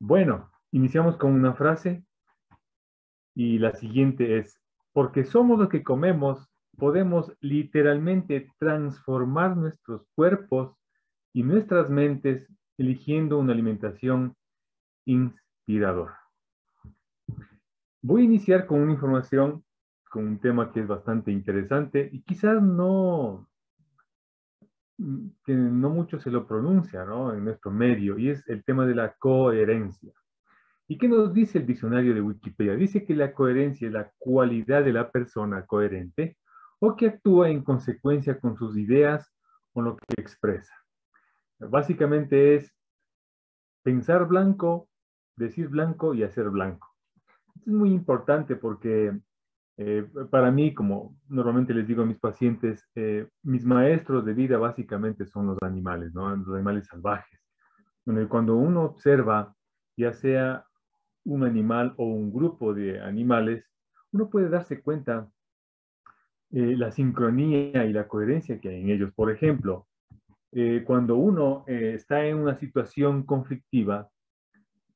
Bueno, iniciamos con una frase y la siguiente es, porque somos lo que comemos, podemos literalmente transformar nuestros cuerpos y nuestras mentes eligiendo una alimentación inspiradora. Voy a iniciar con una información, con un tema que es bastante interesante y quizás no, que no mucho se lo pronuncia ¿no? en nuestro medio, y es el tema de la coherencia. ¿Y qué nos dice el diccionario de Wikipedia? Dice que la coherencia es la cualidad de la persona coherente o que actúa en consecuencia con sus ideas o lo que expresa. Básicamente es pensar blanco, decir blanco y hacer blanco. Esto es muy importante porque eh, para mí, como normalmente les digo a mis pacientes, eh, mis maestros de vida básicamente son los animales, ¿no? los animales salvajes. cuando uno observa, ya sea un animal o un grupo de animales, uno puede darse cuenta eh, la sincronía y la coherencia que hay en ellos. Por ejemplo, eh, cuando uno eh, está en una situación conflictiva,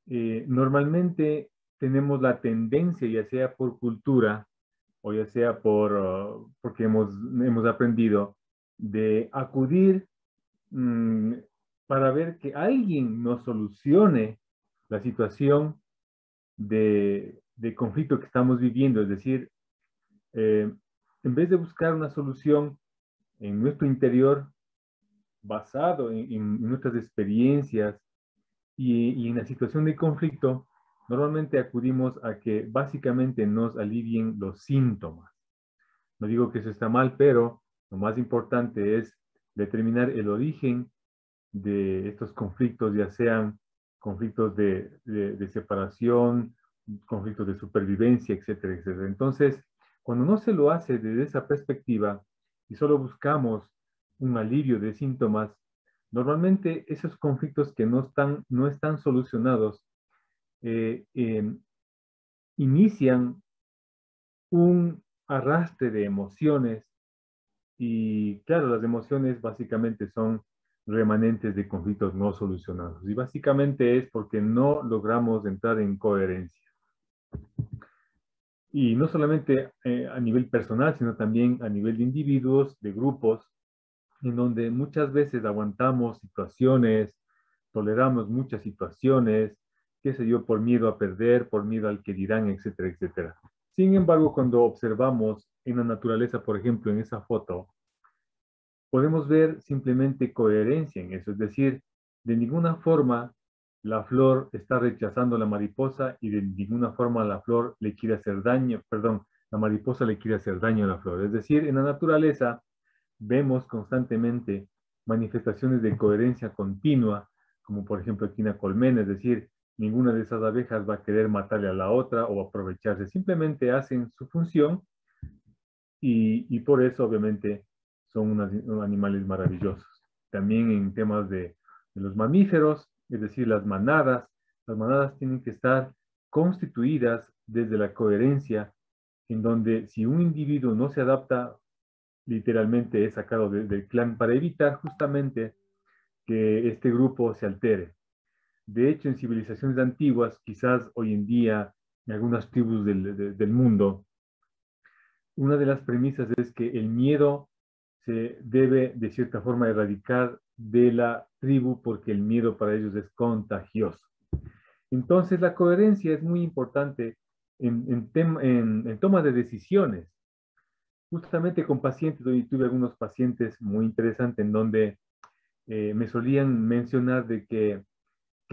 normalmente tenemos la tendencia, ya sea por cultura o ya sea por, uh, porque hemos, hemos aprendido, de acudir mm, para ver que alguien nos solucione la situación de, conflicto que estamos viviendo, es decir, eh, en vez de buscar una solución en nuestro interior basado en, nuestras experiencias y, en la situación de conflicto, normalmente acudimos a que básicamente nos alivien los síntomas. No digo que eso está mal, pero lo más importante es determinar el origen de estos conflictos, ya sean conflictos de, separación, conflictos de supervivencia, etcétera, etcétera. Entonces, cuando no se lo hace desde esa perspectiva y solo buscamos un alivio de síntomas, normalmente esos conflictos que no están, no están solucionados eh, em, inician un arrastre de emociones y claro, las emociones básicamente son remanentes de conflictos no solucionados. Y básicamente es porque no logramos entrar en coherencia. Y no solamente eh, a nivel personal, sino también a nivel de individuos, de grupos, en donde muchas veces aguantamos situaciones, toleramos muchas situaciones, qué sé yo, por miedo a perder, por miedo al que dirán, etcétera, etcétera. Sin embargo, cuando observamos en la naturaleza, por ejemplo, en esa foto, podemos ver simplemente coherencia en eso, es decir, de ninguna forma la flor está rechazando a la mariposa y de ninguna forma la flor le quiere hacer daño, perdón, la mariposa le quiere hacer daño a la flor. Es decir, en la naturaleza vemos constantemente manifestaciones de coherencia continua, como por ejemplo aquí en la colmena, es decir, ninguna de esas abejas va a querer matarle a la otra o aprovecharse, simplemente hacen su función y, por eso obviamente son unos animales maravillosos. También en temas de, los mamíferos, es decir, las manadas, las manadas tienen que estar constituidas desde la coherencia, en donde si un individuo no se adapta, literalmente es sacado del clan para evitar justamente que este grupo se altere. De hecho, en civilizaciones antiguas, quizás hoy en día, en algunas tribus del, mundo, una de las premisas es que el miedo se debe de cierta forma erradicar de la tribu porque el miedo para ellos es contagioso. Entonces la coherencia es muy importante en, en, toma de decisiones. Justamente con pacientes, hoy tuve algunos pacientes muy interesantes en donde eh, me solían mencionar de que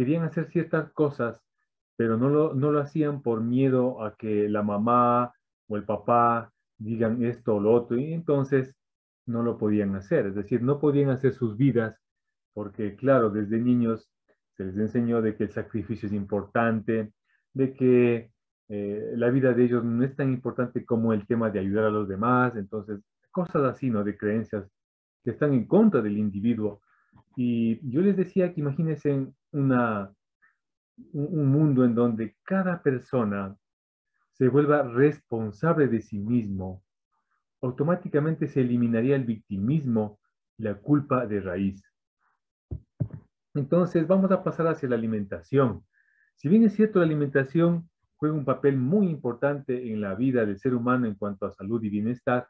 querían hacer ciertas cosas, pero no lo, no lo hacían por miedo a que la mamá o el papá digan esto o lo otro. Y entonces no lo podían hacer, es decir, no podían hacer sus vidas porque, claro, desde niños se les enseñó de que el sacrificio es importante, de que eh, la vida de ellos no es tan importante como el tema de ayudar a los demás, entonces, cosas así, ¿no? De creencias que están en contra del individuo. Y yo les decía que imagínense una, un mundo en donde cada persona se vuelva responsable de sí mismo, automáticamente se eliminaría el victimismo, la culpa de raíz. Entonces, vamos a pasar hacia la alimentación. Si bien es cierto, la alimentación juega un papel muy importante en la vida del ser humano en cuanto a salud y bienestar,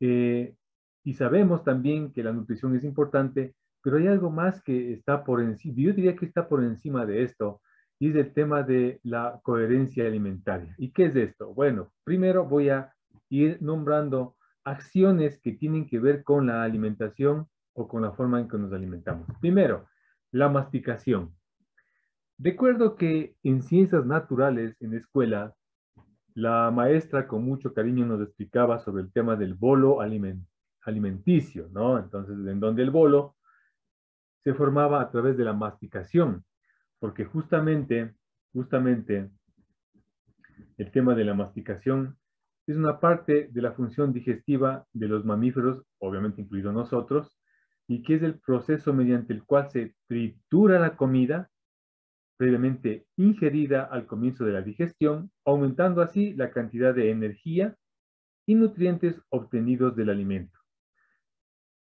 eh, y sabemos también que la nutrición es importante, pero hay algo más que está por encima, yo diría que está por encima de esto, y es el tema de la coherencia alimentaria. ¿Y qué es esto? Bueno, primero voy a ir nombrando acciones que tienen que ver con la alimentación o con la forma en que nos alimentamos. Primero, la masticación. Recuerdo que en ciencias naturales, en escuela, la maestra con mucho cariño nos explicaba sobre el tema del bolo alimenticio, ¿no? Entonces, en donde el bolo se formaba a través de la masticación, porque justamente, justamente, el tema de la masticación es una parte de la función digestiva de los mamíferos, obviamente incluido nosotros, y que es el proceso mediante el cual se tritura la comida previamente ingerida al comienzo de la digestión, aumentando así la cantidad de energía y nutrientes obtenidos del alimento.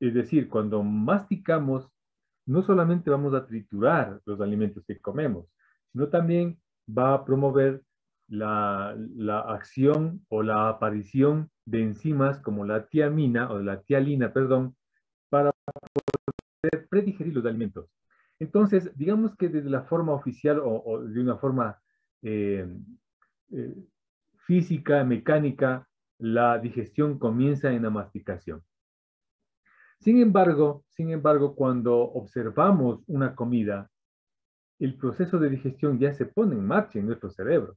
Es decir, cuando masticamos, no solamente vamos a triturar los alimentos que comemos, sino también va a promover la, acción o la aparición de enzimas como la tiamina o la tialina, perdón, para poder predigerir los alimentos. Entonces, digamos que desde la forma oficial o, de una forma eh, eh, física, mecánica, la digestión comienza en la masticación. Sin embargo, sin embargo, cuando observamos una comida, el proceso de digestión ya se pone en marcha en nuestro cerebro.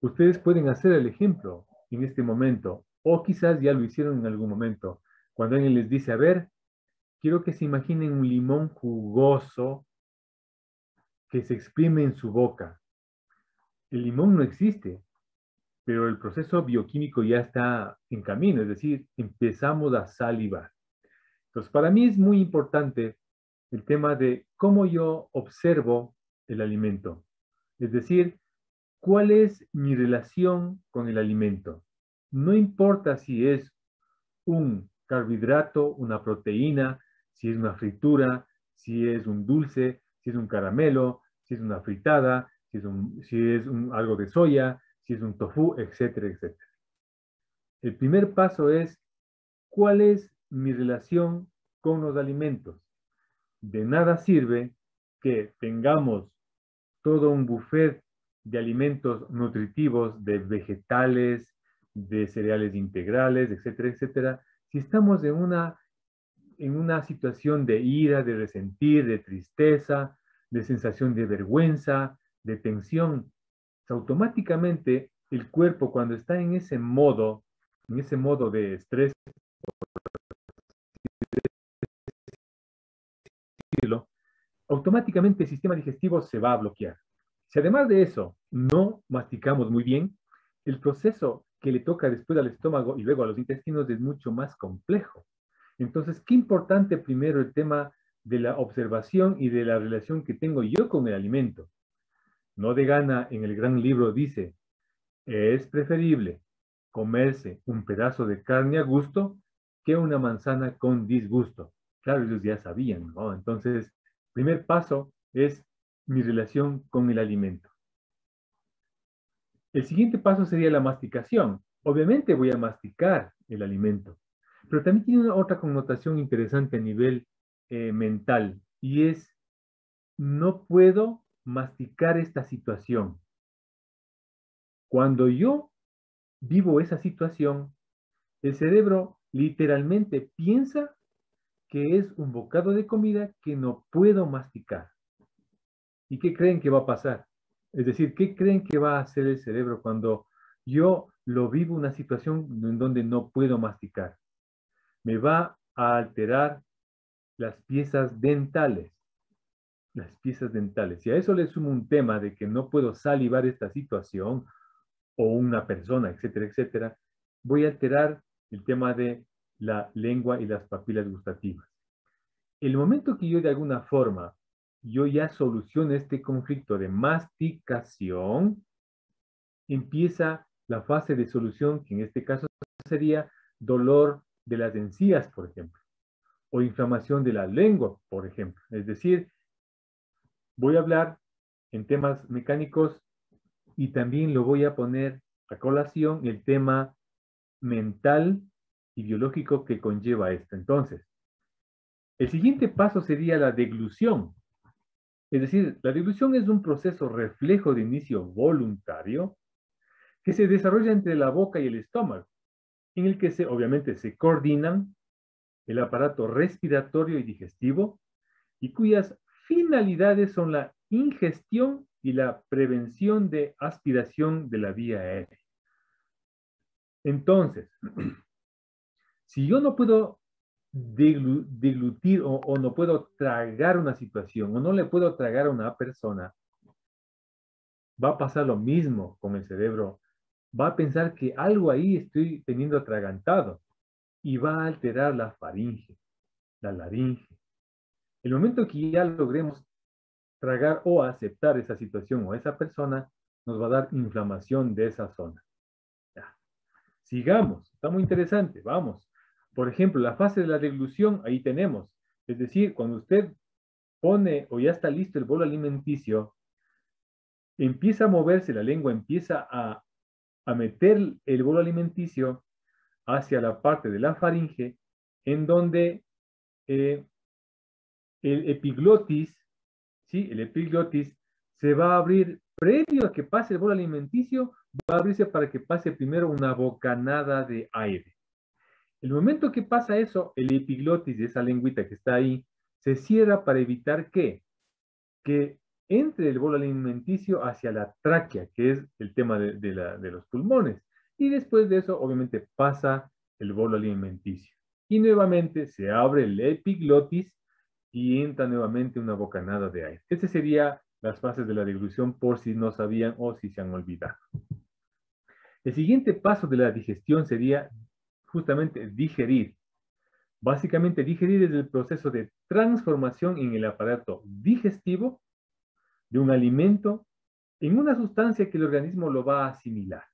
Ustedes pueden hacer el ejemplo en este momento, o quizás ya lo hicieron en algún momento, cuando alguien les dice, a ver, quiero que se imaginen un limón jugoso que se exprime en su boca. El limón no existe, pero el proceso bioquímico ya está en camino, es decir, empezamos a salivar. Entonces, para mí es muy importante el tema de cómo yo observo el alimento, es decir, cuál es mi relación con el alimento. No importa si es un carbohidrato, una proteína, si es una fritura, si es un dulce, si es un caramelo, si es una fritada, si es, si es algo de soya, si es un tofu, etcétera, etcétera. El primer paso es, ¿cuál es mi relación con los alimentos? De nada sirve que tengamos todo un buffet de alimentos nutritivos, de vegetales, de cereales integrales, etcétera, etcétera, si estamos en una, en una situación de ira, de resentir, de tristeza, de sensación de vergüenza, de tensión, automáticamente el cuerpo cuando está en ese modo, en ese modo de estrés, automáticamente el sistema digestivo se va a bloquear. Si además de eso no masticamos muy bien, el proceso que le toca después al estómago y luego a los intestinos es mucho más complejo. Entonces, qué importante primero el tema de la observación y de la relación que tengo yo con el alimento. No de gana en el gran libro dice, es preferible comerse un pedazo de carne a gusto que una manzana con disgusto. Claro, ellos ya sabían, ¿no? Entonces, primer paso es mi relación con el alimento. El siguiente paso sería la masticación. Obviamente voy a masticar el alimento, pero también tiene una otra connotación interesante a nivel eh, mental y es, no puedo masticar esta situación. Cuando yo vivo esa situación, el cerebro literalmente piensa que es un bocado de comida que no puedo masticar. ¿Y qué creen que va a pasar? Es decir, ¿qué creen que va a hacer el cerebro cuando yo lo vivo una situación en donde no puedo masticar? Me va a alterar las piezas dentales las piezas dentales. Si a eso le sumo un tema de que no puedo salivar esta situación o una persona, etcétera, etcétera, voy a alterar el tema de la lengua y las papilas gustativas. El momento que yo de alguna forma yo ya soluciono este conflicto de masticación, empieza la fase de solución, que en este caso sería dolor de las encías, por ejemplo, o inflamación de la lengua, por ejemplo. Es decir, voy a hablar en temas mecánicos y también lo voy a poner a colación el tema mental y biológico que conlleva esto. Entonces, el siguiente paso sería la deglución. Es decir, la deglución es un proceso reflejo de inicio voluntario que se desarrolla entre la boca y el estómago, en el que se, obviamente se coordinan el aparato respiratorio y digestivo y cuyas finalidades son la ingestión y la prevención de aspiración de la vía aérea. Entonces, si yo no puedo deglutir o, no puedo tragar una situación o no le puedo tragar a una persona, va a pasar lo mismo con el cerebro. Va a pensar que algo ahí estoy teniendo atragantado y va a alterar la faringe, la laringe. El momento que ya logremos tragar o aceptar esa situación o esa persona, nos va a dar inflamación de esa zona. Sigamos, está muy interesante, vamos. Por ejemplo, la fase de la deglución, ahí tenemos. Es decir, cuando usted pone o ya está listo el bolo alimenticio, empieza a moverse, la lengua empieza a, meter el bolo alimenticio hacia la parte de la faringe, en donde eh, el epiglotis, ¿sí? el epiglotis se va a abrir previo a que pase el bolo alimenticio, va a abrirse para que pase primero una bocanada de aire. El momento que pasa eso, el epiglotis de esa lengüita que está ahí, se cierra para evitar que, que entre el bolo alimenticio hacia la tráquea, que es el tema de, los pulmones. Y después de eso, obviamente, pasa el bolo alimenticio. Y nuevamente se abre el epiglotis y entra nuevamente una bocanada de aire. Estas serían las fases de la deglución por si no sabían o si se han olvidado. El siguiente paso de la digestión sería justamente digerir. Básicamente digerir es el proceso de transformación en el aparato digestivo de un alimento en una sustancia que el organismo lo va a asimilar.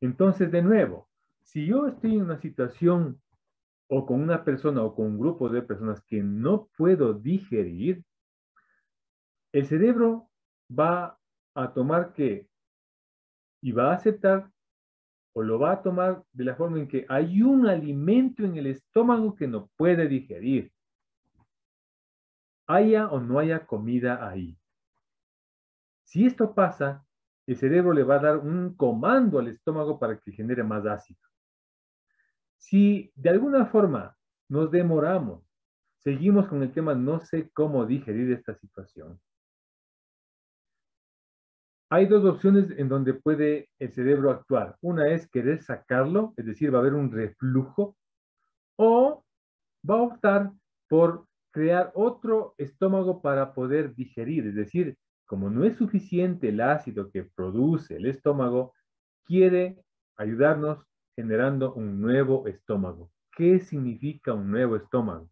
Entonces, de nuevo, si yo estoy en una situación o con una persona o con un grupo de personas que no puedo digerir, el cerebro va a tomar que y va a aceptar o lo va a tomar de la forma en que hay un alimento en el estómago que no puede digerir. Haya o no haya comida ahí. Si esto pasa, el cerebro le va a dar un comando al estómago para que genere más ácido. Si de alguna forma nos demoramos, seguimos con el tema no sé cómo digerir esta situación, hay dos opciones en donde puede el cerebro actuar. Una es querer sacarlo, es decir, va a haber un reflujo, o va a optar por crear otro estómago para poder digerir, es decir, como no es suficiente el ácido que produce el estómago, quiere ayudarnos generando un nuevo estómago. ¿Qué significa un nuevo estómago?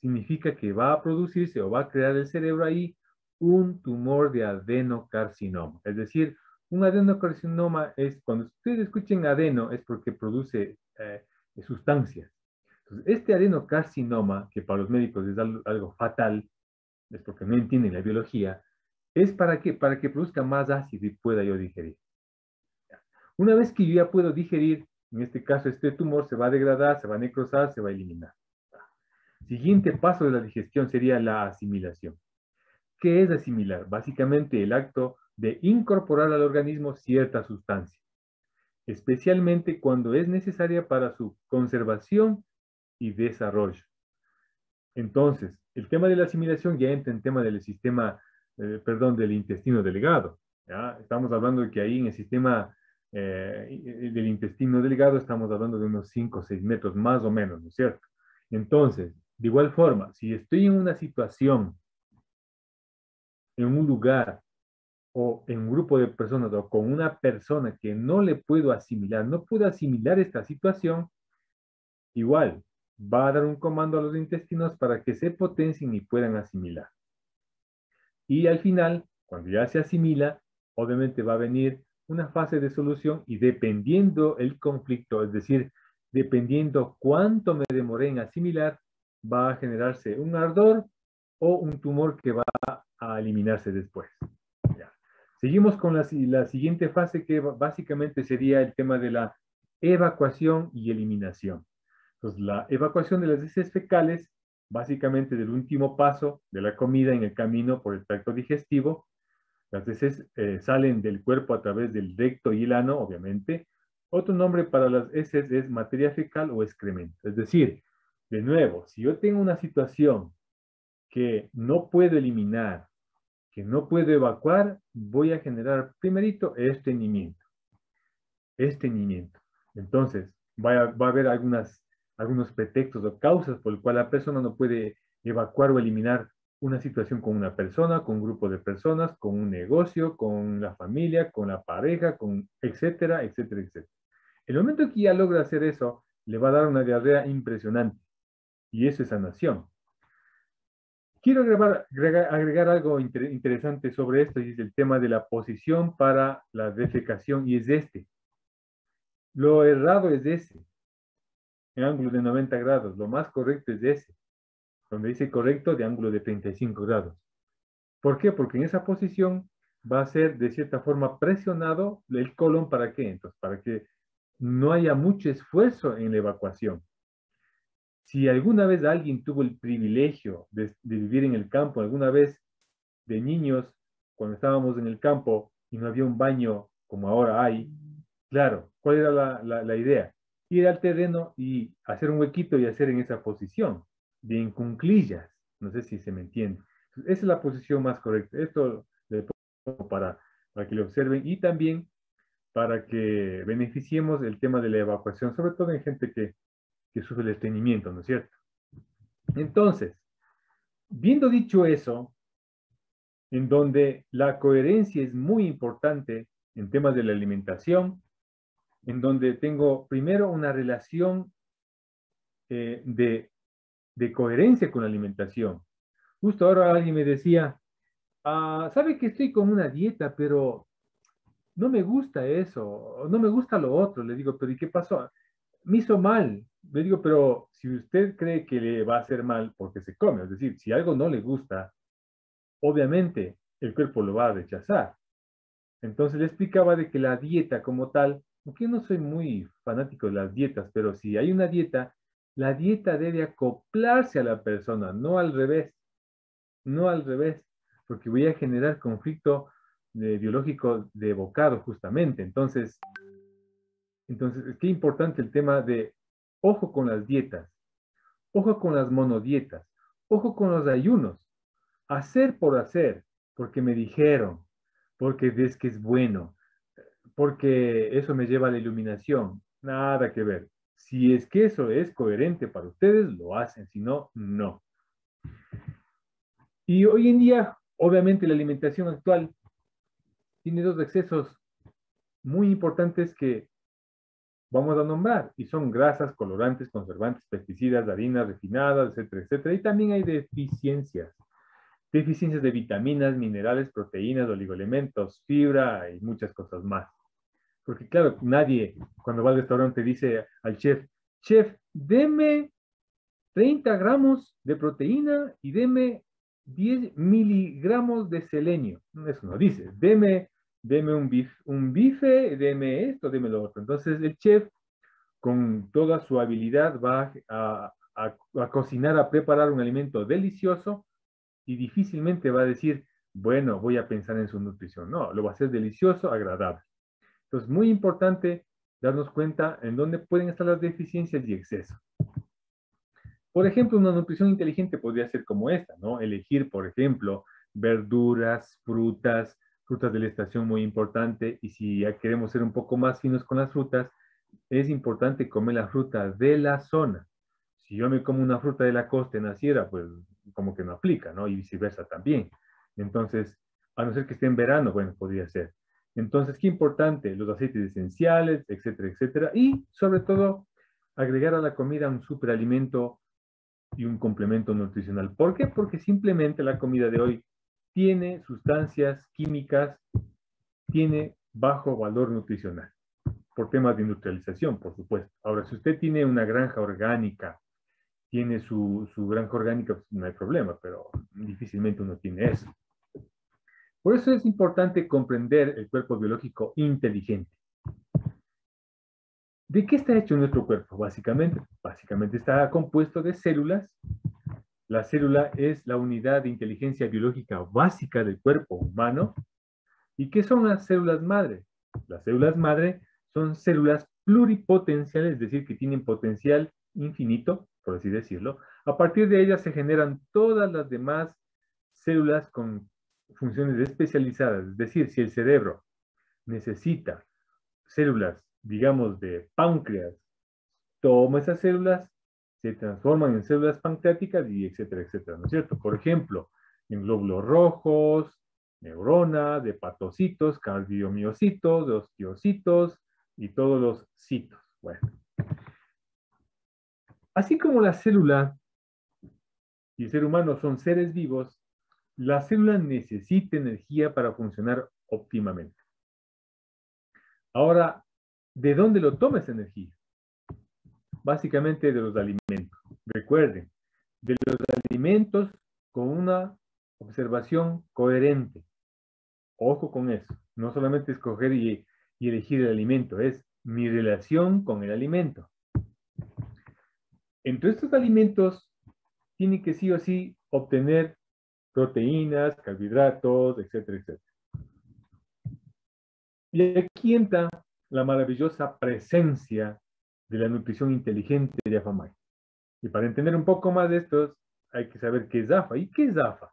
Significa que va a producirse o va a crear el cerebro ahí un tumor de adenocarcinoma. Es decir, un adenocarcinoma es, cuando ustedes escuchen adeno, es porque produce eh, sustancias. Entonces, este adenocarcinoma, que para los médicos es algo, fatal, es porque no entienden la biología, es para qué? Para que produzca más ácido y pueda yo digerir. Una vez que yo ya puedo digerir, en este caso este tumor se va a degradar, se va a necrosar, se va a eliminar. Siguiente paso de la digestión sería la asimilación. ¿Qué es asimilar? Básicamente el acto de incorporar al organismo cierta sustancia, especialmente cuando es necesaria para su conservación y desarrollo. Entonces, el tema de la asimilación ya entra en tema del sistema, eh, perdón, del intestino delgado. Estamos hablando de que ahí en el sistema eh, del intestino delgado estamos hablando de unos 5 o 6 metros más o menos, ¿no es cierto? Entonces, de igual forma, si estoy en una situación en un lugar o en un grupo de personas o con una persona que no le puedo asimilar, no puedo asimilar esta situación, igual va a dar un comando a los intestinos para que se potencien y puedan asimilar. Y al final, cuando ya se asimila, obviamente va a venir una fase de solución y dependiendo el conflicto, es decir, dependiendo cuánto me demoré en asimilar, va a generarse un ardor o un tumor que va a eliminarse después. Seguimos con la, la siguiente fase que básicamente sería el tema de la evacuación y eliminación. Entonces, la evacuación de las heces fecales, básicamente del último paso de la comida en el camino por el tracto digestivo, las heces eh, salen del cuerpo a través del recto y el ano, obviamente. Otro nombre para las heces es materia fecal o excremento. Es decir, de nuevo, si yo tengo una situación que no puedo eliminar, que no puedo evacuar, voy a generar primerito estreñimiento. Estreñimiento. Entonces, va a, va a haber algunas, algunos pretextos o causas por el cual la persona no puede evacuar o eliminar una situación con una persona, con un grupo de personas, con un negocio, con la familia, con la pareja, con etcétera, etcétera, etcétera. El momento que ya logra hacer eso, le va a dar una diarrea impresionante. Y eso es sanación. Quiero agregar, agregar, algo interesante sobre esto y es el tema de la posición para la defecación y es este. Lo errado es ese, en ángulo de 90 grados. Lo más correcto es ese donde dice correcto de ángulo de 35 grados. ¿Por qué? Porque en esa posición va a ser de cierta forma presionado el colon para qué? Entonces, para que no haya mucho esfuerzo en la evacuación. Si alguna vez alguien tuvo el privilegio de, vivir en el campo, alguna vez de niños, cuando estábamos en el campo y no había un baño como ahora hay, claro, ¿cuál era la, la idea? Ir al terreno y hacer un huequito y hacer en esa posición de incunclillas. No sé si se me entiende. Esa es la posición más correcta. Esto le pongo para, para que lo observen y también para que beneficiemos el tema de la evacuación, sobre todo en gente que, que sufre el estreñimiento, ¿no es cierto? Entonces, viendo dicho eso, en donde la coherencia es muy importante en temas de la alimentación, en donde tengo primero una relación eh, de de coherencia con la alimentación. Justo ahora alguien me decía, ah, sabe que estoy con una dieta, pero no me gusta eso, no me gusta lo otro. Le digo, pero ¿y qué pasó? Me hizo mal. Le digo, pero si usted cree que le va a hacer mal porque se come, es decir, si algo no le gusta, obviamente el cuerpo lo va a rechazar. Entonces le explicaba de que la dieta como tal, aunque no soy muy fanático de las dietas, pero si hay una dieta, la dieta debe acoplarse a la persona, no al revés. No al revés, porque voy a generar conflicto biológico de bocado justamente. Entonces, entonces, qué importante el tema de ojo con las dietas, ojo con las monodietas, ojo con los ayunos. Hacer por hacer, porque me dijeron, porque ves que es bueno, porque eso me lleva a la iluminación. Nada que ver. Si es que eso es coherente para ustedes, lo hacen, si no, no. Y hoy en día, obviamente, la alimentación actual tiene dos excesos muy importantes que vamos a nombrar, y son grasas, colorantes, conservantes, pesticidas, harinas refinadas, etcétera, etcétera. Y también hay deficiencias. Deficiencias de vitaminas, minerales, proteínas, oligoelementos, fibra y muchas cosas más. Porque claro, nadie cuando va al restaurante dice al chef, chef, deme 30 gramos de proteína y deme 10 miligramos de selenio. Eso no dice, deme, deme un, bife, un bife, deme esto, deme lo otro. Entonces el chef, con toda su habilidad, va a, a cocinar, a preparar un alimento delicioso y difícilmente va a decir, bueno, voy a pensar en su nutrición. No, lo va a hacer delicioso, agradable. Entonces, muy importante darnos cuenta en dónde pueden estar las deficiencias y exceso. Por ejemplo, una nutrición inteligente podría ser como esta, ¿no? Elegir, por ejemplo, verduras, frutas, frutas de la estación muy importante. Y si ya queremos ser un poco más finos con las frutas, es importante comer la fruta de la zona. Si yo me como una fruta de la costa en la sierra, pues como que no aplica, ¿no? Y viceversa también. Entonces, a no ser que esté en verano, bueno, podría ser. Entonces, qué importante, los aceites esenciales, etcétera, etcétera. Y sobre todo, agregar a la comida un superalimento y un complemento nutricional. ¿Por qué? Porque simplemente la comida de hoy tiene sustancias químicas, tiene bajo valor nutricional, por temas de industrialización, por supuesto. Ahora, si usted tiene una granja orgánica, tiene su, su granja orgánica, pues no hay problema, pero difícilmente uno tiene eso. Por eso es importante comprender el cuerpo biológico inteligente. ¿De qué está hecho nuestro cuerpo? Básicamente, básicamente está compuesto de células. La célula es la unidad de inteligencia biológica básica del cuerpo humano. ¿Y qué son las células madre? Las células madre son células pluripotenciales, es decir, que tienen potencial infinito, por así decirlo. A partir de ellas se generan todas las demás células con funciones especializadas. Es decir, si el cerebro necesita células digamos, de páncreas, toma esas células, se transforman en células pancreáticas y etcétera, etcétera, ¿no es cierto? Por ejemplo, en glóbulos rojos, neuronas, de patocitos, cardiomiocitos, osteocitos y todos los citos. Bueno. Así como la célula y el ser humano son seres vivos, la célula necesita energía para funcionar óptimamente. Ahora, ¿De dónde lo toma esa energía? Básicamente de los alimentos. Recuerden, de los alimentos con una observación coherente. Ojo con eso. No solamente escoger y, y elegir el alimento, es mi relación con el alimento. Entre estos alimentos tiene que sí o sí obtener proteínas, carbohidratos, etcétera, etcétera. Y aquí entra la maravillosa presencia de la nutrición inteligente de AFAMAI. Y para entender un poco más de estos, hay que saber qué es AFA. ¿Y qué es AFA?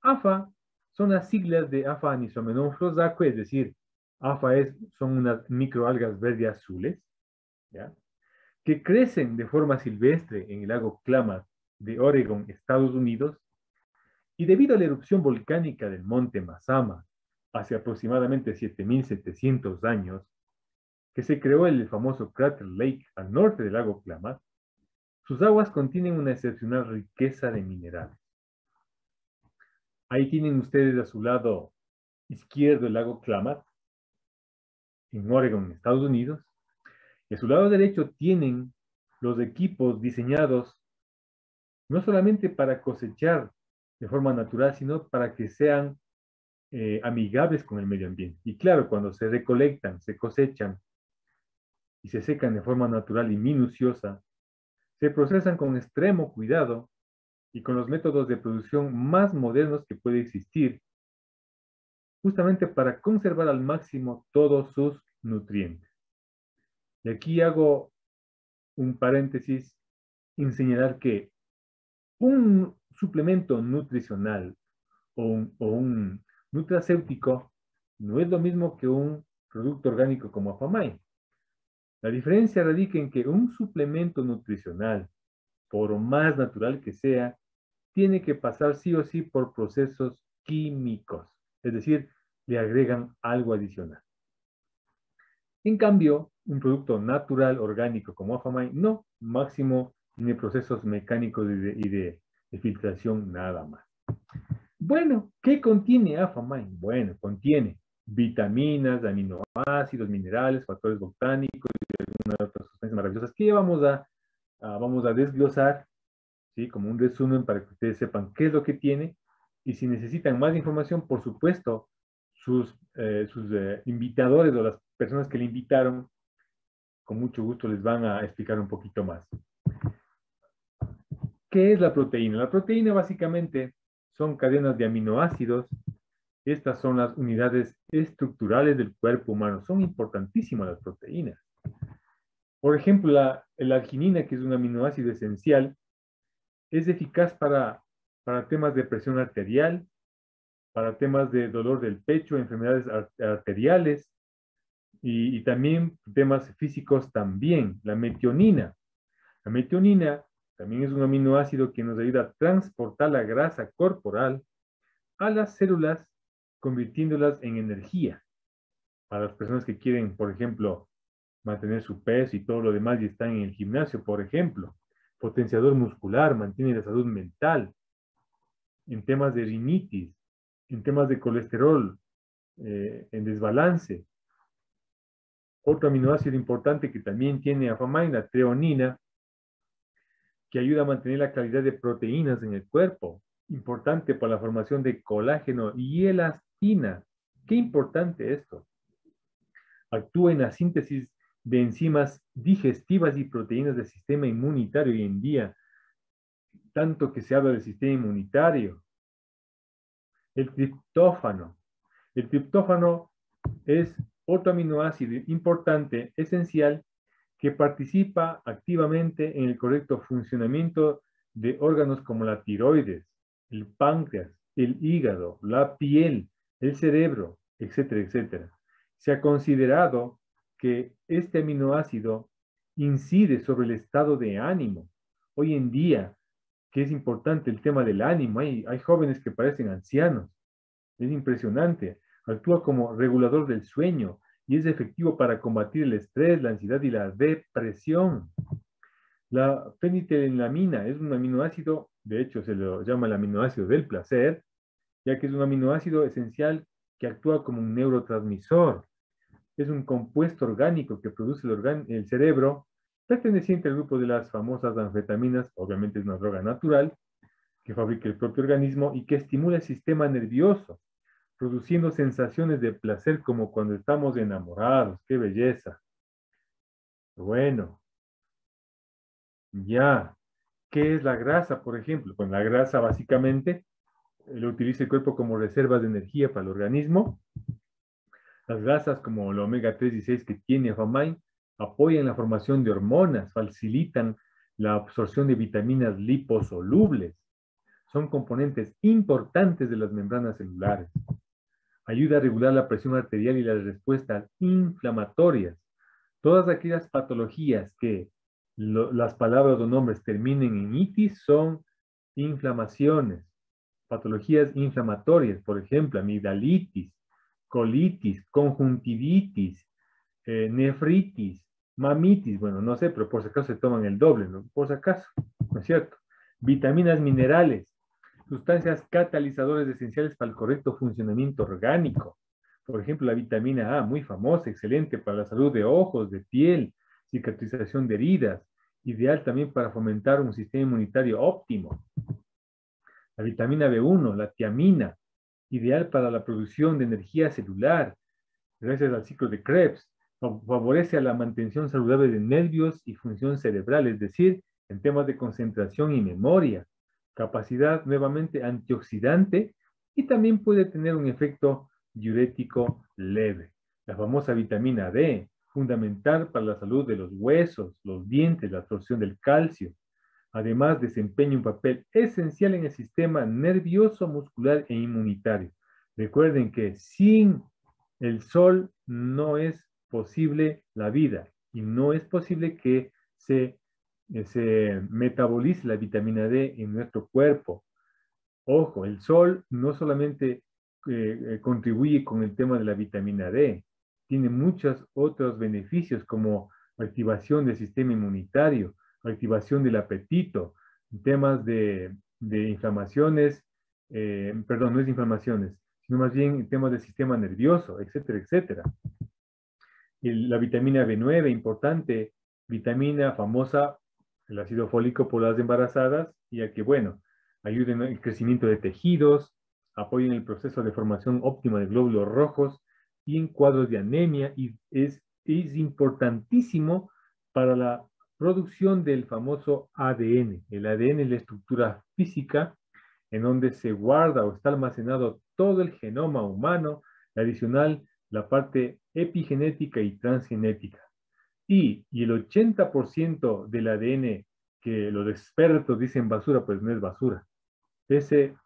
AFA son las siglas de AFA anisomenon rosaco, es decir, AFA es, son unas microalgas verde azules, que crecen de forma silvestre en el lago Klamath de Oregon, Estados Unidos, y debido a la erupción volcánica del monte Masama hace aproximadamente 7.700 años, que se creó el famoso Crater Lake al norte del lago Klamath, sus aguas contienen una excepcional riqueza de minerales. Ahí tienen ustedes a su lado izquierdo el lago Klamath, en Oregon, Estados Unidos, y a su lado derecho tienen los equipos diseñados no solamente para cosechar de forma natural, sino para que sean eh, amigables con el medio ambiente. Y claro, cuando se recolectan, se cosechan y se secan de forma natural y minuciosa, se procesan con extremo cuidado y con los métodos de producción más modernos que puede existir, justamente para conservar al máximo todos sus nutrientes. Y aquí hago un paréntesis en señalar que un suplemento nutricional o un, o nutracéutico no es lo mismo que un producto orgánico como Afamay. La diferencia radica en que un suplemento nutricional, por más natural que sea, tiene que pasar sí o sí por procesos químicos, es decir, le agregan algo adicional. En cambio, un producto natural, orgánico como Afamay, no, máximo tiene procesos mecánicos y de, filtración nada más. Bueno, ¿qué contiene Afamay? Bueno, contiene vitaminas, aminoácidos, minerales, factores botánicos y algunas otras sustancias maravillosas que vamos a, vamos a desglosar, ¿sí? como un resumen para que ustedes sepan qué es lo que tiene. Y si necesitan más información, por supuesto, sus, eh, sus eh, invitadores o las personas que le invitaron, con mucho gusto les van a explicar un poquito más. ¿Qué es la proteína? La proteína básicamente son cadenas de aminoácidos estas son las unidades estructurales del cuerpo humano. Son importantísimas las proteínas. Por ejemplo, la, arginina, que es un aminoácido esencial, es eficaz para, para temas de presión arterial, para temas de dolor del pecho, enfermedades arteriales y, y, también temas físicos también. La metionina. La metionina también es un aminoácido que nos ayuda a transportar la grasa corporal a las células convirtiéndolas en energía. Para las personas que quieren, por ejemplo, mantener su peso y todo lo demás y están en el gimnasio, por ejemplo. Potenciador muscular, mantiene la salud mental. En temas de rinitis, en temas de colesterol, eh, en desbalance. Otro aminoácido importante que también tiene afamaina, la treonina, que ayuda a mantener la calidad de proteínas en el cuerpo, importante para la formación de colágeno y elastina. Qué importante esto. Actúa en la síntesis de enzimas digestivas y proteínas del sistema inmunitario hoy en día, tanto que se habla del sistema inmunitario. El triptófano. El triptófano es otro aminoácido importante, esencial, que participa activamente en el correcto funcionamiento de órganos como la tiroides, el páncreas, el hígado, la piel, el cerebro, etcétera, etcétera. Se ha considerado que este aminoácido incide sobre el estado de ánimo. Hoy en día, que es importante el tema del ánimo, hay, hay jóvenes que parecen ancianos. Es impresionante. Actúa como regulador del sueño y es efectivo para combatir el estrés, la ansiedad y la depresión. La fenitilamina es un aminoácido, de hecho se lo llama el aminoácido del placer, ya que es un aminoácido esencial que actúa como un neurotransmisor. Es un compuesto orgánico que produce el, el cerebro, perteneciente al grupo de las famosas anfetaminas, obviamente es una droga natural, que fabrica el propio organismo y que estimula el sistema nervioso, produciendo sensaciones de placer como cuando estamos enamorados. ¡Qué belleza! Bueno, ya. ¿Qué es la grasa, por ejemplo? Pues la grasa básicamente lo utiliza el cuerpo como reserva de energía para el organismo. Las grasas como el omega 3 y 6 que tiene Famay apoyan la formación de hormonas, facilitan la absorción de vitaminas liposolubles. Son componentes importantes de las membranas celulares. Ayuda a regular la presión arterial y las respuestas inflamatorias. Todas aquellas patologías que las palabras o nombres terminen en itis son inflamaciones patologías inflamatorias, por ejemplo, amigdalitis, colitis, conjuntivitis, eh, nefritis, mamitis, bueno, no sé, pero por si acaso se toman el doble, ¿no? Por si acaso, ¿no es cierto? Vitaminas minerales, sustancias catalizadores esenciales para el correcto funcionamiento orgánico. Por ejemplo, la vitamina A, muy famosa, excelente para la salud de ojos, de piel, cicatrización de heridas, ideal también para fomentar un sistema inmunitario óptimo. La vitamina B1, la tiamina, ideal para la producción de energía celular, gracias al ciclo de Krebs, favorece a la mantención saludable de nervios y función cerebral, es decir, en temas de concentración y memoria, capacidad nuevamente antioxidante y también puede tener un efecto diurético leve. La famosa vitamina D, fundamental para la salud de los huesos, los dientes, la absorción del calcio, Además, desempeña un papel esencial en el sistema nervioso, muscular e inmunitario. Recuerden que sin el sol no es posible la vida y no es posible que se, se metabolice la vitamina D en nuestro cuerpo. Ojo, el sol no solamente eh, eh, contribuye con el tema de la vitamina D, tiene muchos otros beneficios como activación del sistema inmunitario, activación del apetito, temas de, inflamaciones, eh, perdón, no es inflamaciones, sino más bien temas del sistema nervioso, etcétera, etcétera. la vitamina B9, importante, vitamina famosa, el ácido fólico por las embarazadas, ya que, bueno, ayuda en el crecimiento de tejidos, apoya el proceso de formación óptima de glóbulos rojos y en cuadros de anemia, y es, es importantísimo para la producción del famoso ADN. El ADN es la estructura física en donde se guarda o está almacenado todo el genoma humano, adicional la parte epigenética y transgenética. Y, el 80% del ADN que los expertos dicen basura, pues no es basura. Ese,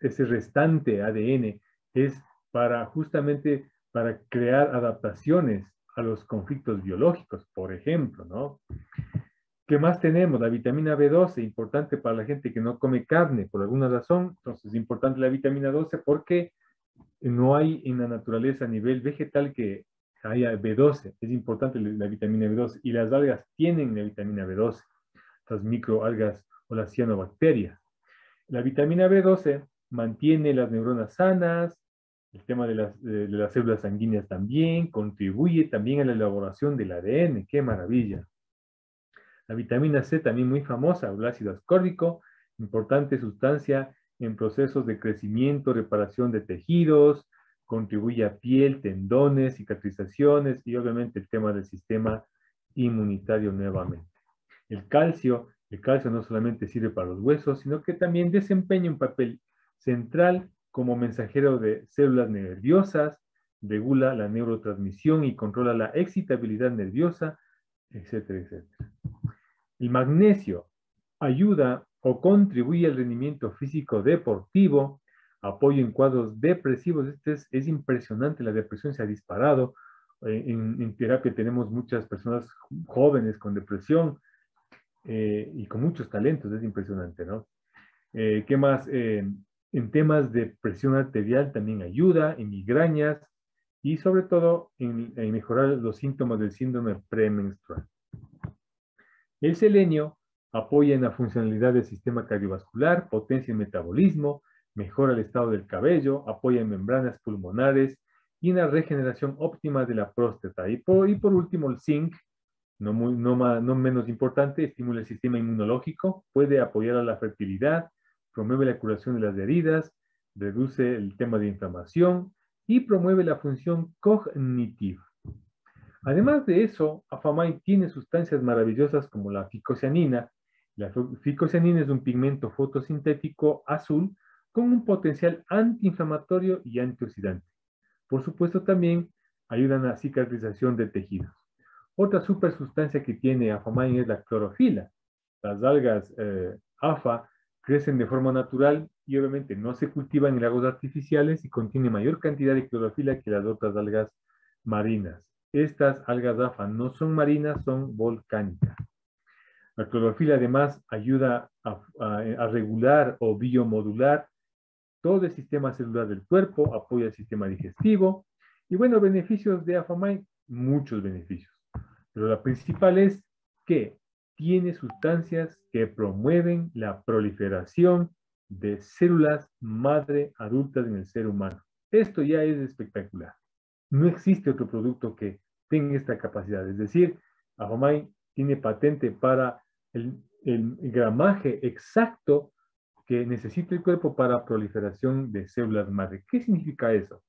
ese restante ADN es para justamente para crear adaptaciones a los conflictos biológicos, por ejemplo, ¿no? ¿Qué más tenemos? La vitamina B12, importante para la gente que no come carne por alguna razón. Entonces, es importante la vitamina 12 porque no hay en la naturaleza a nivel vegetal que haya B12. Es importante la vitamina B12 y las algas tienen la vitamina B12, las microalgas o las cianobacterias. La vitamina B12 mantiene las neuronas sanas, el tema de las, células sanguíneas también contribuye también a la elaboración del ADN. ¡Qué maravilla! La vitamina C también muy famosa, el ácido ascórbico, importante sustancia en procesos de crecimiento, reparación de tejidos, contribuye a piel, tendones, cicatrizaciones y obviamente el tema del sistema inmunitario nuevamente. El calcio, el calcio no solamente sirve para los huesos, sino que también desempeña un papel central como mensajero de células nerviosas, regula la neurotransmisión y controla la excitabilidad nerviosa, etcétera, etcétera. El magnesio ayuda o contribuye al rendimiento físico deportivo, apoyo en cuadros depresivos. Este es, impresionante, la depresión se ha disparado. Eh, en, terapia tenemos muchas personas jóvenes con depresión eh, y con muchos talentos, es impresionante, ¿no? Eh, ¿Qué más? en temas de presión arterial también ayuda, en migrañas y sobre todo en mejorar los síntomas del síndrome premenstrual. El selenio apoya en la funcionalidad del sistema cardiovascular, potencia el metabolismo, mejora el estado del cabello, apoya en membranas pulmonares y en la regeneración óptima de la próstata. Y por, y por último, el zinc, no, no, no menos importante, estimula el sistema inmunológico, puede apoyar a la fertilidad, promueve la curación de las heridas, reduce el tema de inflamación y promueve la función cognitiva. Además de eso, Afamay tiene sustancias maravillosas como la ficocianina. La ficocianina es un pigmento fotosintético azul con un potencial antiinflamatorio y antioxidante. Por supuesto, también ayudan a la cicatrización de tejidos. Otra supersustancia que tiene Afamain es la clorofila. Las algas eh, AFA crecen de forma natural y obviamente no se cultivan en lagos artificiales y contienen mayor cantidad de clorofila que las otras algas marinas. Estas algas AFA no son marinas, son volcánicas. La clorofila además ayuda a, a regular o biomodular todo el sistema celular del cuerpo, apoya el sistema digestivo. Y bueno, beneficios de Afamay, muchos beneficios. Pero la principal es que tiene sustancias que promueven la proliferación de células madre adultas en el ser humano. Esto ya es espectacular. No existe otro producto que tenga esta capacidad. Es decir, Afamay tiene patente para el, el gramaje exacto que necesita el cuerpo para proliferación de células madre. ¿Qué significa eso?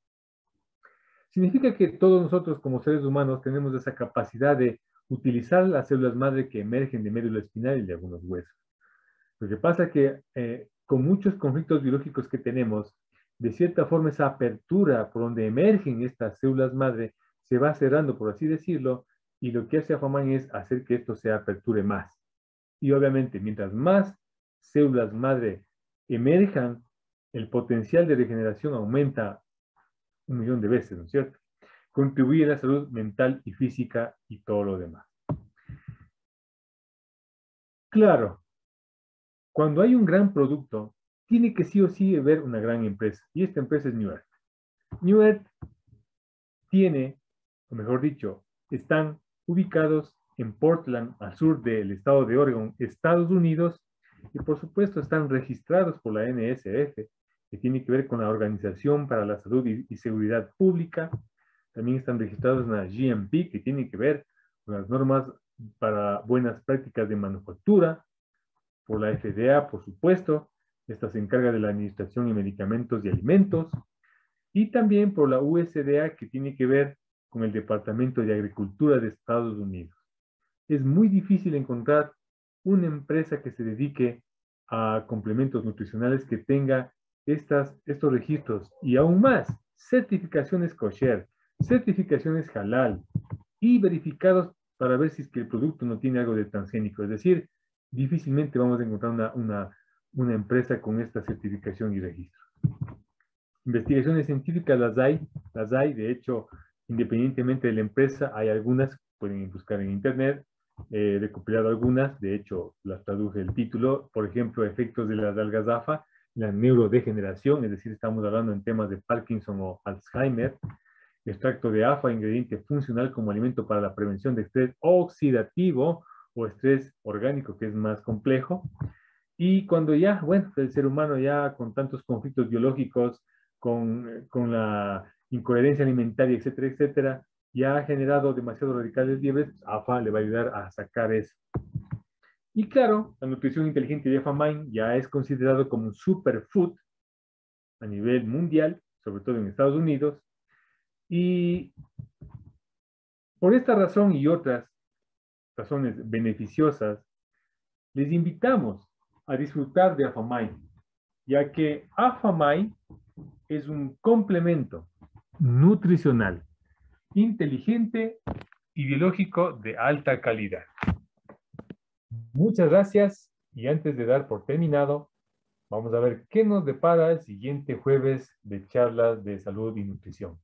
Significa que todos nosotros como seres humanos tenemos esa capacidad de utilizar las células madre que emergen de médula espinal y de algunos huesos. Lo que pasa es que eh, con muchos conflictos biológicos que tenemos, de cierta forma esa apertura por donde emergen estas células madre se va cerrando, por así decirlo, y lo que hace Afaman es hacer que esto se aperture más. Y obviamente, mientras más células madre emerjan, el potencial de regeneración aumenta un millón de veces, ¿no es cierto? Contribuye a la salud mental y física y todo lo demás. Claro, cuando hay un gran producto, tiene que sí o sí haber una gran empresa. Y esta empresa es New Earth. New Earth tiene, o mejor dicho, están ubicados en Portland, al sur del estado de Oregon, Estados Unidos, y por supuesto están registrados por la NSF, que tiene que ver con la Organización para la Salud y, Seguridad Pública. También están registrados en la GMP, que tiene que ver con las normas para buenas prácticas de manufactura, por la FDA, por supuesto. Esta se encarga de la administración de medicamentos y alimentos. Y también por la USDA, que tiene que ver con el Departamento de Agricultura de Estados Unidos. Es muy difícil encontrar una empresa que se dedique a complementos nutricionales que tenga estas, estos registros y aún más, certificaciones kosher, certificaciones halal y verificados para ver si es que el producto no tiene algo de transgénico. Es decir, difícilmente vamos a encontrar una, una, una empresa con esta certificación y registro. Investigaciones científicas las hay, las hay, de hecho, independientemente de la empresa, hay algunas, pueden buscar en internet, He recopilado algunas, de hecho las traduje el título, por ejemplo, efectos de las algas AFA, la neurodegeneración, es decir, estamos hablando en temas de Parkinson o Alzheimer, extracto de AFA, ingrediente funcional como alimento para la prevención de estrés oxidativo o estrés orgánico, que es más complejo. Y cuando ya, bueno, el ser humano ya con tantos conflictos biológicos, con, con la incoherencia alimentaria, etcétera, etcétera, ya ha generado demasiados radicales libres, AFA le va a ayudar a sacar eso. Y claro, la nutrición inteligente de Famain ya es considerado como un superfood a nivel mundial, sobre todo en Estados Unidos. Y por esta razón y otras razones beneficiosas, les invitamos a disfrutar de Afamay, ya que Afamay es un complemento nutricional, inteligente y biológico de alta calidad. Muchas gracias y antes de dar por terminado, vamos a ver qué nos depara el siguiente jueves de charlas de salud y nutrición.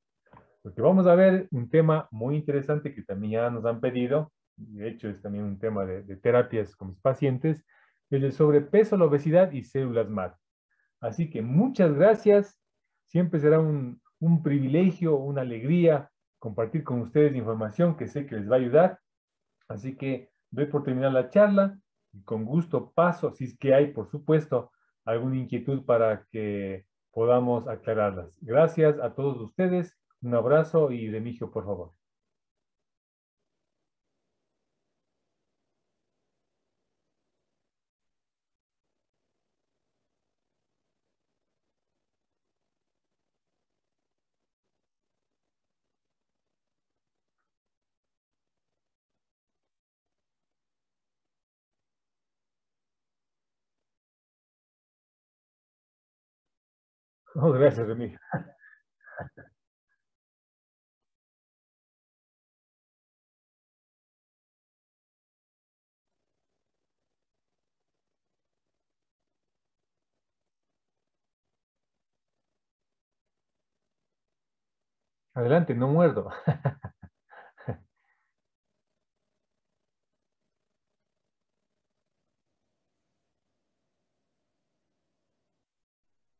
Porque vamos a ver un tema muy interesante que también ya nos han pedido, de hecho es también un tema de, terapias con mis pacientes, es el sobrepeso, la obesidad y células MAD. Así que muchas gracias, siempre será un privilegio, una alegría compartir con ustedes información que sé que les va a ayudar. Así que doy por terminar la charla y con gusto paso, si es que hay, por supuesto, alguna inquietud para que podamos aclararlas. Gracias a todos ustedes. Un abrazo y Remigio, por favor. Oh, gracias, Remy. Adelante, no muerdo.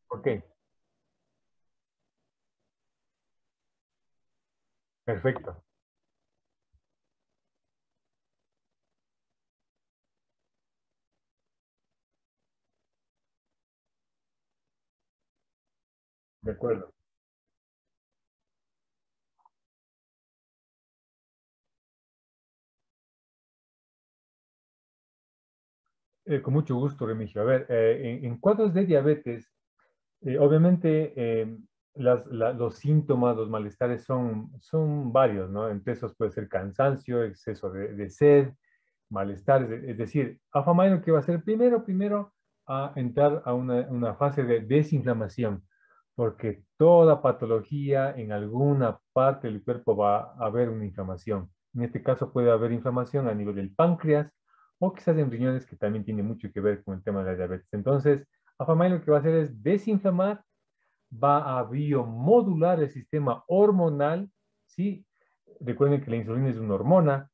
Ok. Perfecto. De acuerdo. Eh, con mucho gusto, Remigio. A ver, eh, en, cuadros de diabetes, eh, obviamente los síntomas, los malestares son, son varios, ¿no? Entre esos puede ser cansancio, exceso de, sed, malestares. Es decir, lo que va a hacer primero, primero, a entrar a una, una fase de desinflamación, porque toda patología en alguna parte del cuerpo va a haber una inflamación. En este caso puede haber inflamación a nivel del páncreas, o quizás en riñones que también tiene mucho que ver con el tema de la diabetes. Entonces, AFAMAI lo que va a hacer es desinflamar, va a biomodular el sistema hormonal, ¿sí? Recuerden que la insulina es una hormona,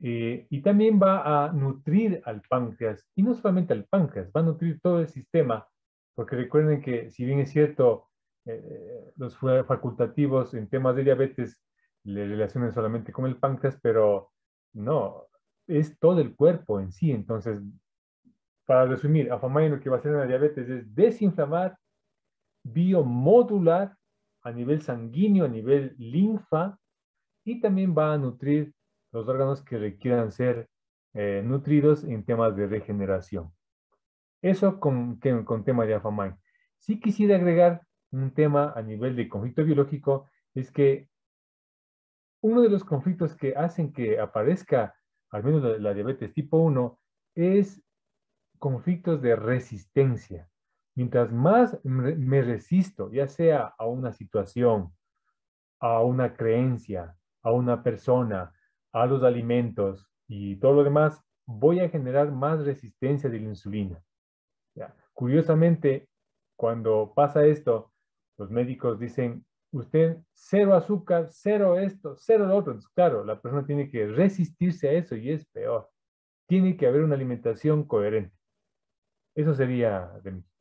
eh, y también va a nutrir al páncreas, y no solamente al páncreas, va a nutrir todo el sistema, porque recuerden que si bien es cierto, eh, los facultativos en temas de diabetes le relacionan solamente con el páncreas, pero no, es todo el cuerpo en sí. Entonces, para resumir, Afamay lo que va a hacer en la diabetes es desinflamar, biomodular a nivel sanguíneo, a nivel linfa, y también va a nutrir los órganos que requieran ser eh, nutridos en temas de regeneración. Eso con, con tema de Afamay. Si quisiera agregar un tema a nivel de conflicto biológico, es que uno de los conflictos que hacen que aparezca al menos la, diabetes tipo 1, es conflictos de resistencia. Mientras más me resisto, ya sea a una situación, a una creencia, a una persona, a los alimentos y todo lo demás, voy a generar más resistencia de la insulina. Curiosamente, cuando pasa esto, los médicos dicen, usted cero azúcar, cero esto, cero lo otro. claro, la persona tiene que resistirse a eso y es peor. Tiene que haber una alimentación coherente. Eso sería de mí.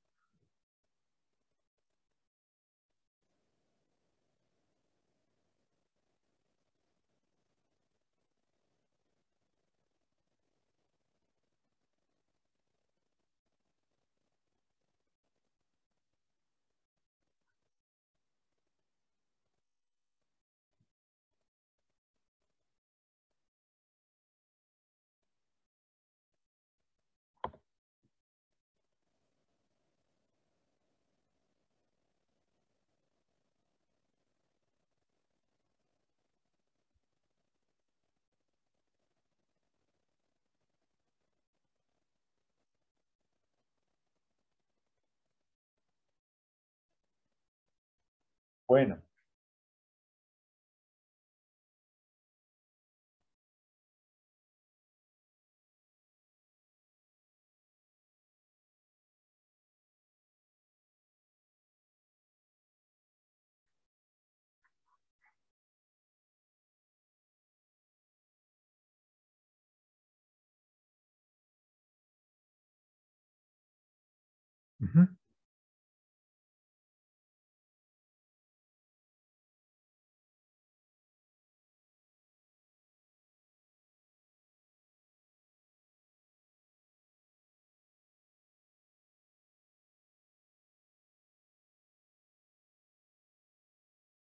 Bueno.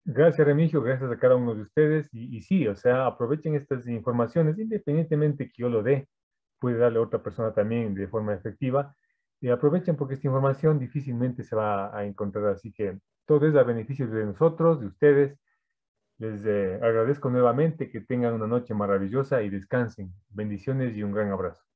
Gracias, Remigio, gracias a cada uno de ustedes. Y, sí, o sea, aprovechen estas informaciones, independientemente que yo lo dé, puede darle a otra persona también de forma efectiva. Y aprovechen porque esta información difícilmente se va a encontrar, así que todo es a beneficio de nosotros, de ustedes. Les eh, agradezco nuevamente que tengan una noche maravillosa y descansen. Bendiciones y un gran abrazo.